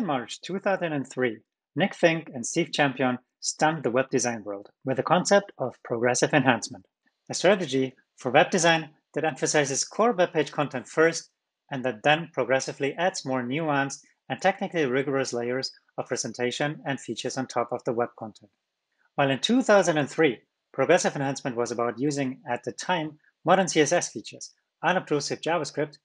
in March 2003, Nick Finck and Steve Champeon stunned the web design world with the concept of progressive enhancement, a strategy for web design that emphasizes core web page content first and that then progressively adds more nuanced and technically rigorous layers of presentation and features on top of the web content. While in 2003, progressive enhancement was about using, at the time, modern CSS features, unobtrusive JavaScript,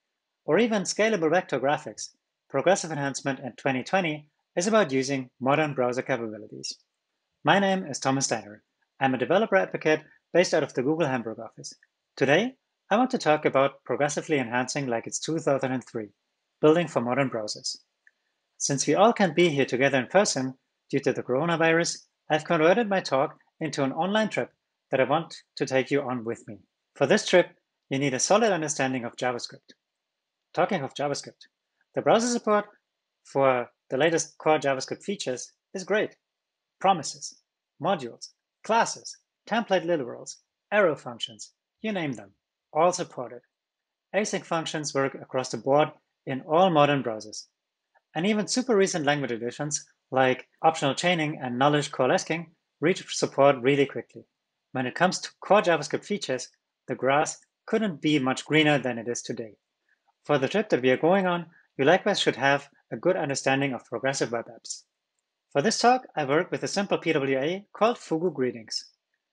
or even scalable vector graphics, progressive enhancement in 2020 is about using modern browser capabilities. My name is Thomas Steiner. I'm a developer advocate based out of the Google Hamburg office. Today, I want to talk about progressively enhancing like it's 2003, building for modern browsers. Since we all can't be here together in person due to the coronavirus, I've converted my talk into an online trip that I want to take you on with me. For this trip, you need a solid understanding of JavaScript. Talking of JavaScript, the browser support for the latest core JavaScript features is great. Promises, modules, classes, template literals, arrow functions, you name them, all supported. Async functions work across the board in all modern browsers. And even super recent language additions like optional chaining and nullish coalescing reach support really quickly. When it comes to core JavaScript features, the grass couldn't be much greener than it is today. For the trip that we are going on, you likewise should have a good understanding of progressive web apps. For this talk, I work with a simple PWA called Fugu Greetings.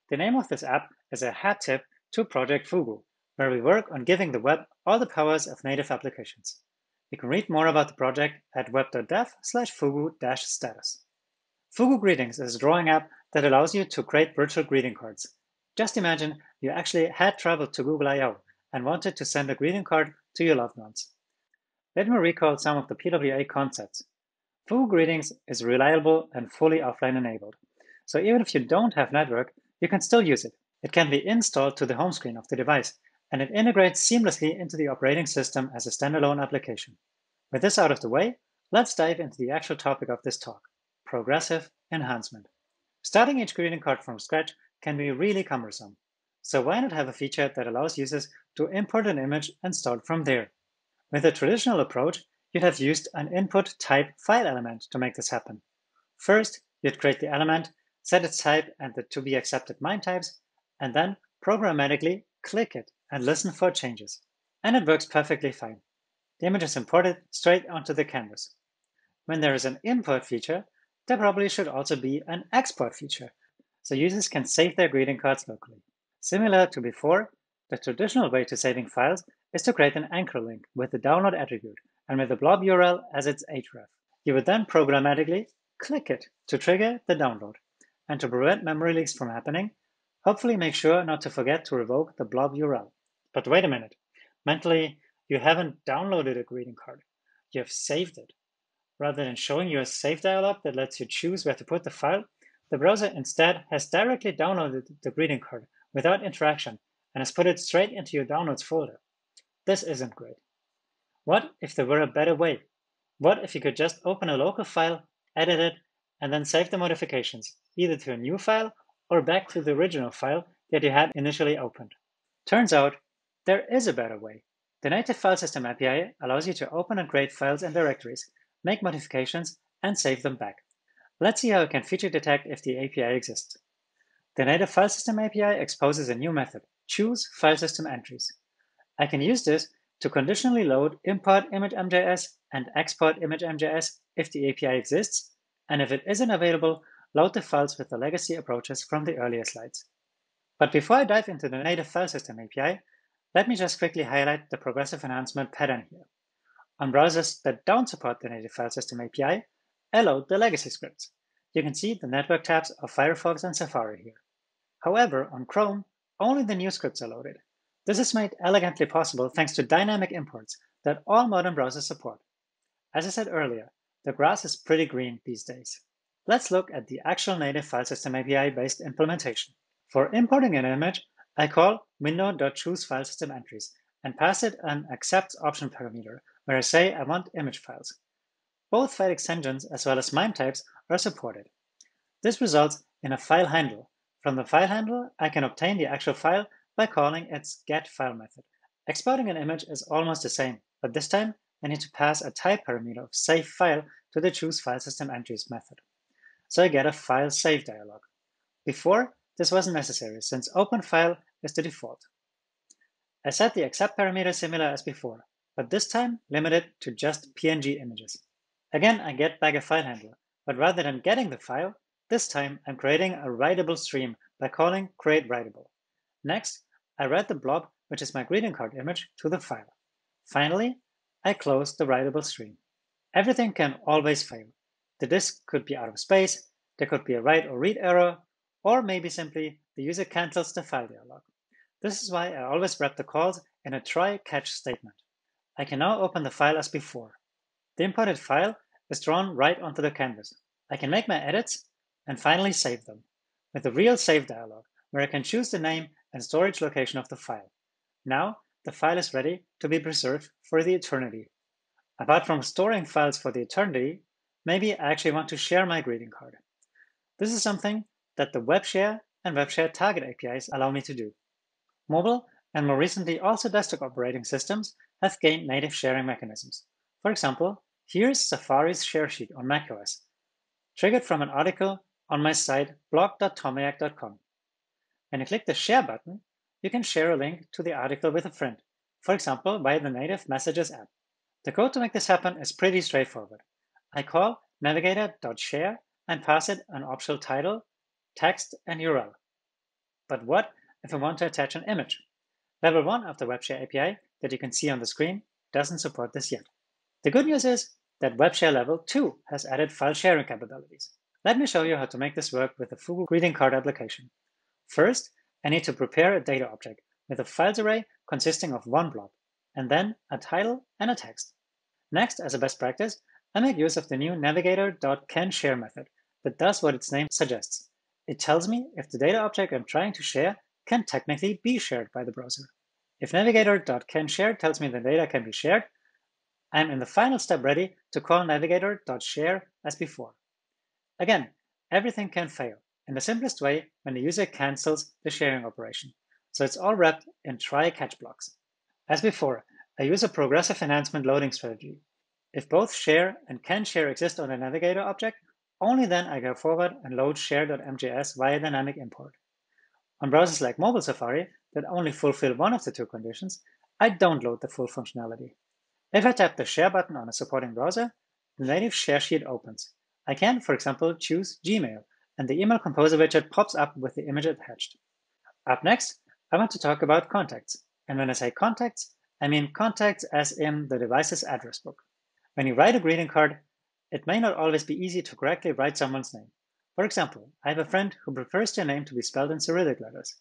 The name of this app is a hat tip to Project Fugu, where we work on giving the web all the powers of native applications. You can read more about the project at web.dev slash fugu-status. Fugu Greetings is a drawing app that allows you to create virtual greeting cards. Just imagine you actually had traveled to Google I.O. and wanted to send a greeting card to your loved ones. Let me recall some of the PWA concepts. Fugu Greetings is reliable and fully offline enabled. So even if you don't have network, you can still use it. It can be installed to the home screen of the device, and it integrates seamlessly into the operating system as a standalone application. With this out of the way, let's dive into the actual topic of this talk, progressive enhancement. Starting each greeting card from scratch can be really cumbersome. So why not have a feature that allows users to import an image and start from there? With a traditional approach, you'd have used an input type file element to make this happen. First, you'd create the element, set its type and the to be accepted MIME types, and then programmatically click it and listen for changes. And it works perfectly fine. The image is imported straight onto the canvas. When there is an import feature, there probably should also be an export feature, so users can save their greeting cards locally. Similar to before, the traditional way to saving files is to create an anchor link with the download attribute and with the blob URL as its href. You would then programmatically click it to trigger the download. And to prevent memory leaks from happening, hopefully make sure not to forget to revoke the blob URL. But wait a minute. Mentally, you haven't downloaded a greeting card. You have saved it. Rather than showing you a save dialog that lets you choose where to put the file, the browser instead has directly downloaded the greeting card without interaction and has put it straight into your downloads folder. This isn't great. What if there were a better way? What if you could just open a local file, edit it, and then save the modifications, either to a new file or back to the original file that you had initially opened? Turns out there is a better way. The native file system API allows you to open and create files and directories, make modifications, and save them back. Let's see how you can feature detect if the API exists. The native file system API exposes a new method, choose file system entries. I can use this to conditionally load import image.mjs and export image.mjs if the API exists, and if it isn't available, load the files with the legacy approaches from the earlier slides. But before I dive into the native file system API, let me just quickly highlight the progressive enhancement pattern here. On browsers that don't support the native file system API, I load the legacy scripts. You can see the network tabs of Firefox and Safari here. However, on Chrome, only the new scripts are loaded. This is made elegantly possible thanks to dynamic imports that all modern browsers support. As I said earlier, the grass is pretty green these days. Let's look at the actual native file system API-based implementation. For importing an image, I call window.chooseFileSystemEntries and pass it an accepts option parameter where I say I want image files. Both file extensions as well as MIME types are supported. This results in a file handle. From the file handle, I can obtain the actual file by calling its getFile method. Exporting an image is almost the same, but this time I need to pass a type parameter of save file to the choose file system entries method. So I get a file save dialog. Before, this wasn't necessary since open file is the default. I set the accept parameter similar as before, but this time limited to just PNG images. Again, I get back a file handler, but rather than getting the file, this time I'm creating a writable stream by calling create writable. Next, I write the blob, which is my greeting card image, to the file. Finally, I close the writable stream. Everything can always fail. The disk could be out of space, there could be a write or read error, or maybe simply the user cancels the file dialog. This is why I always wrap the calls in a try-catch statement. I can now open the file as before. The imported file is drawn right onto the canvas. I can make my edits and finally save them with a real save dialog where I can choose the name and storage location of the file. Now the file is ready to be preserved for the eternity. Apart from storing files for the eternity, maybe I actually want to share my greeting card. This is something that the WebShare and WebShare Target APIs allow me to do. Mobile, and more recently also desktop operating systems, have gained native sharing mechanisms. For example, here's Safari's share sheet on macOS, triggered from an article on my site blog.tomayac.com. When you click the Share button, you can share a link to the article with a friend, for example, via the native Messages app. The code to make this happen is pretty straightforward. I call navigator.share and pass it an optional title, text, and URL. But what if I want to attach an image. Level 1 of the WebShare API that you can see on the screen doesn't support this yet. The good news is that WebShare Level 2 has added file sharing capabilities. Let me show you how to make this work with the Fugu greeting card application. First, I need to prepare a data object with a files array consisting of one blob, and then a title and a text. Next, as a best practice, I make use of the new navigator.canShare method that does what its name suggests. It tells me if the data object I'm trying to share can technically be shared by the browser. If navigator.canShare tells me the data can be shared, I'm in the final step ready to call navigator.share as before. Again, everything can fail in the simplest way when the user cancels the sharing operation. So it's all wrapped in try-catch blocks. As before, I use a progressive enhancement loading strategy. If both share and can share exist on the navigator object, only then I go forward and load share.mjs via dynamic import. On browsers like Mobile Safari that only fulfill one of the two conditions, I don't load the full functionality. If I tap the Share button on a supporting browser, the native share sheet opens. I can, for example, choose Gmail, and the Email Composer widget pops up with the image attached. Up next, I want to talk about contacts. And when I say contacts, I mean contacts as in the device's address book. When you write a greeting card, it may not always be easy to correctly write someone's name. For example, I have a friend who prefers their name to be spelled in Cyrillic letters.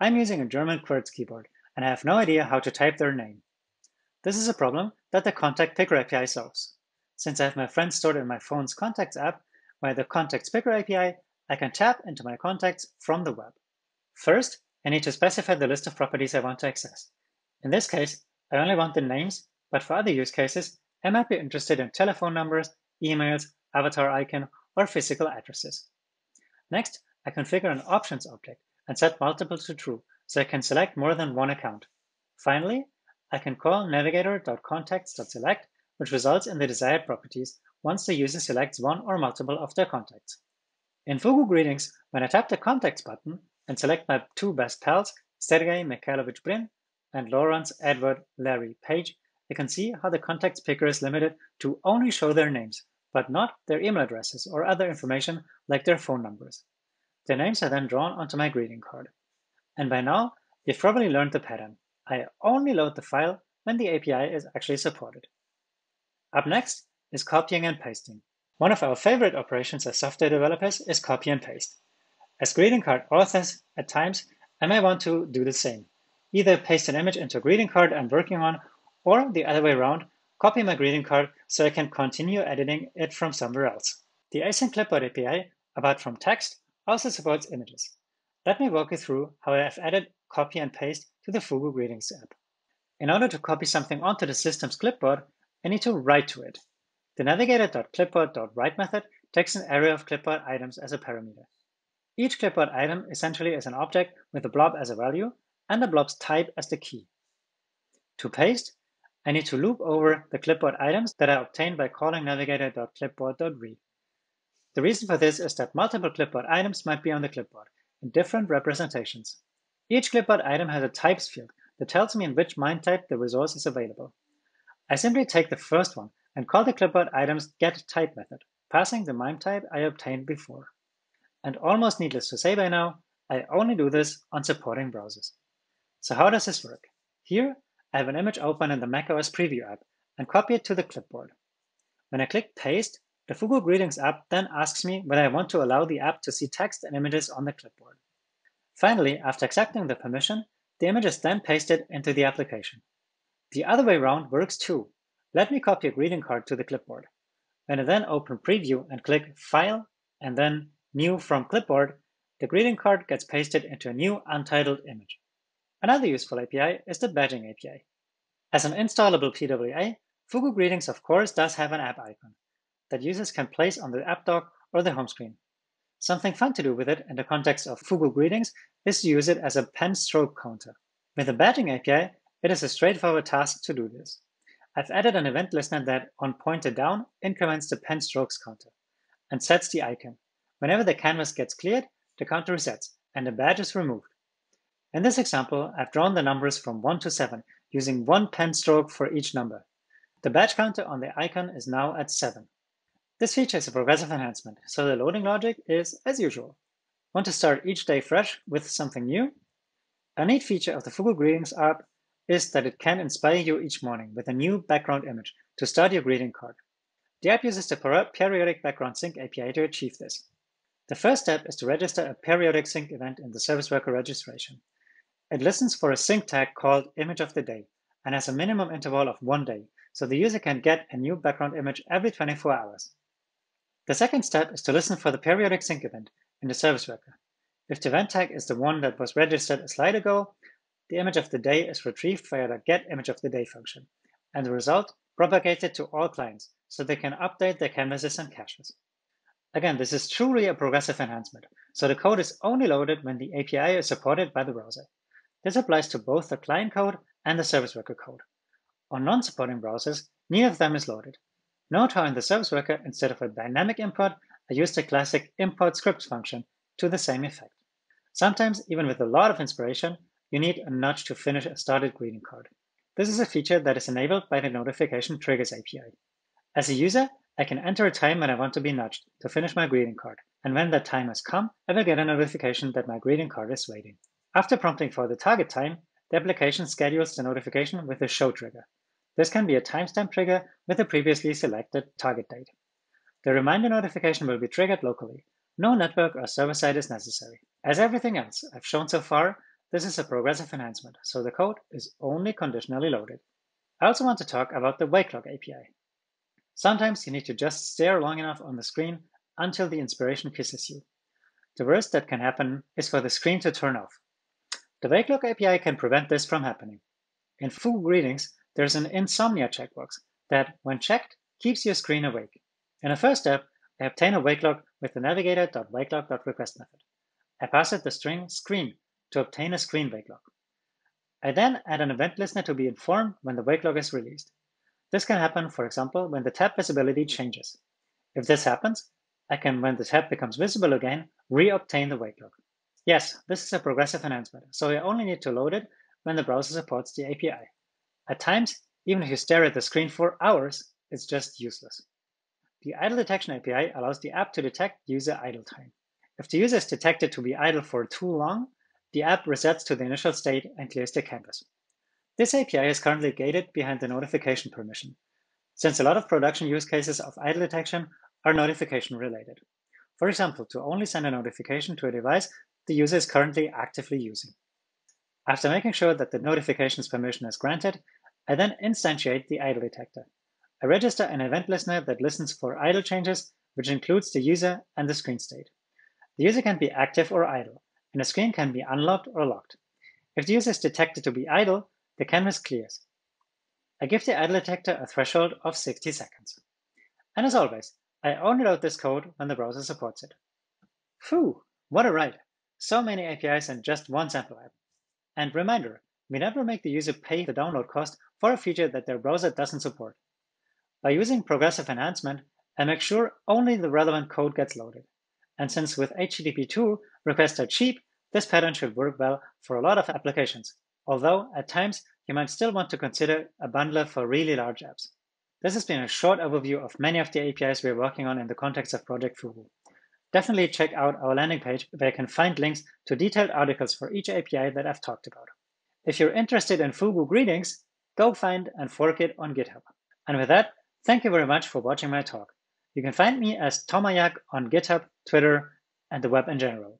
I'm using a German QWERTZ keyboard, and I have no idea how to type their name. This is a problem that the Contact Picker API solves. Since I have my friends stored in my phone's Contacts app, via the Contacts Picker API, I can tap into my contacts from the web. First, I need to specify the list of properties I want to access. In this case, I only want the names, but for other use cases, I might be interested in telephone numbers, emails, avatar icon, or physical addresses. Next, I configure an options object and set multiple to true, so I can select more than one account. Finally, I can call navigator.contacts.select, which results in the desired properties once the user selects one or multiple of their contacts. In Fugu Greetings, when I tap the Contacts button and select my two best pals, Sergei Mikhailovich Brin and Lawrence Edward Larry Page, I can see how the contacts picker is limited to only show their names, but not their email addresses or other information like their phone numbers. Their names are then drawn onto my greeting card. And by now, you've probably learned the pattern. I only load the file when the API is actually supported. Up next is copying and pasting. One of our favorite operations as software developers is copy and paste. As greeting card authors, at times, I may want to do the same. Either paste an image into a greeting card I'm working on, or the other way around, copy my greeting card so I can continue editing it from somewhere else. The async clipboard API, apart from text, also supports images. Let me walk you through how I have added copy and paste to the Fugu Greetings app. In order to copy something onto the system's clipboard, I need to write to it. The navigator.clipboard.write method takes an array of clipboard items as a parameter. Each clipboard item essentially is an object with a blob as a value and the blob's type as the key. To paste, I need to loop over the clipboard items that are obtained by calling navigator.clipboard.read. The reason for this is that multiple clipboard items might be on the clipboard in different representations. Each clipboard item has a types field that tells me in which MIME type the resource is available. I simply take the first one and call the clipboard item's getType method, passing the MIME type I obtained before. And almost needless to say by now, I only do this on supporting browsers. So how does this work? Here, I have an image open in the macOS Preview app and copy it to the clipboard. When I click Paste, the Fugu Greetings app then asks me whether I want to allow the app to see text and images on the clipboard. Finally, after accepting the permission, the image is then pasted into the application. The other way around works too. Let me copy a greeting card to the clipboard. When I then open Preview and click File and then New from Clipboard, the greeting card gets pasted into a new untitled image. Another useful API is the badging API. As an installable PWA, Fugu Greetings of course does have an app icon that users can place on the app dock or the home screen. Something fun to do with it in the context of Fugu Greetings is to use it as a pen stroke counter. With the badging API, it is a straightforward task to do this. I've added an event listener that, on pointer down, increments the pen strokes counter and sets the icon. Whenever the canvas gets cleared, the counter resets and the badge is removed. In this example, I've drawn the numbers from 1 to 7 using one pen stroke for each number. The badge counter on the icon is now at 7. This feature is a progressive enhancement, so the loading logic is as usual. Want to start each day fresh with something new? A neat feature of the Fugu Greetings app is that it can inspire you each morning with a new background image to start your greeting card. The app uses the Periodic Background Sync API to achieve this. The first step is to register a periodic sync event in the service worker registration. It listens for a sync tag called image of the day and has a minimum interval of one day, so the user can get a new background image every 24 hours. The second step is to listen for the periodic sync event in the service worker. If the event tag is the one that was registered a slide ago, the image of the day is retrieved via the get image of the day function, and the result propagated to all clients so they can update their canvases and caches. Again, this is truly a progressive enhancement, so the code is only loaded when the API is supported by the browser. This applies to both the client code and the service worker code. On non-supporting browsers, neither of them is loaded. Note how in the service worker, instead of a dynamic import, I used the classic import scripts function to the same effect. Sometimes, even with a lot of inspiration, you need a nudge to finish a started greeting card. This is a feature that is enabled by the Notification Triggers API. As a user, I can enter a time when I want to be nudged to finish my greeting card, and when that time has come, I will get a notification that my greeting card is waiting. After prompting for the target time, the application schedules the notification with a show trigger. This can be a timestamp trigger with a previously selected target date. The reminder notification will be triggered locally. No network or server-side is necessary. As everything else I've shown so far, this is a progressive enhancement, so the code is only conditionally loaded. I also want to talk about the wake lock API. Sometimes you need to just stare long enough on the screen until the inspiration kisses you. The worst that can happen is for the screen to turn off. The WakeLock API can prevent this from happening. In Fugu Greetings, there's an insomnia checkbox that, when checked, keeps your screen awake. In the first step, I obtain a wakelock with the navigator.wakelock.request method. I pass it the string screen to obtain a screen wakelock. I then add an event listener to be informed when the wakelock is released. This can happen, for example, when the tab visibility changes. If this happens, I can, when the tab becomes visible again, re-obtain the wakelock. Yes, this is a progressive enhancement, so you only need to load it when the browser supports the API. At times, even if you stare at the screen for hours, it's just useless. The idle detection API allows the app to detect user idle time. If the user is detected to be idle for too long, the app resets to the initial state and clears the canvas. This API is currently gated behind the notification permission, since a lot of production use cases of idle detection are notification related. For example, to only send a notification to a device the user is currently actively using. After making sure that the notifications permission is granted, I then instantiate the idle detector. I register an event listener that listens for idle changes, which includes the user and the screen state. The user can be active or idle, and the screen can be unlocked or locked. If the user is detected to be idle, the canvas clears. I give the idle detector a threshold of 60 seconds. And as always, I only load this code when the browser supports it. Phew, what a ride! So many APIs in just one sample app. And reminder, we never make the user pay the download cost for a feature that their browser doesn't support. By using progressive enhancement, I make sure only the relevant code gets loaded. And since with HTTP 2 requests are cheap, this pattern should work well for a lot of applications, although at times you might still want to consider a bundler for really large apps. This has been a short overview of many of the APIs we're working on in the context of Project Fugu. Definitely check out our landing page where you can find links to detailed articles for each API that I've talked about. If you're interested in Fugu greetings, go find and fork it on GitHub. And with that, thank you very much for watching my talk. You can find me as Tomayac on GitHub, Twitter, and the web in general.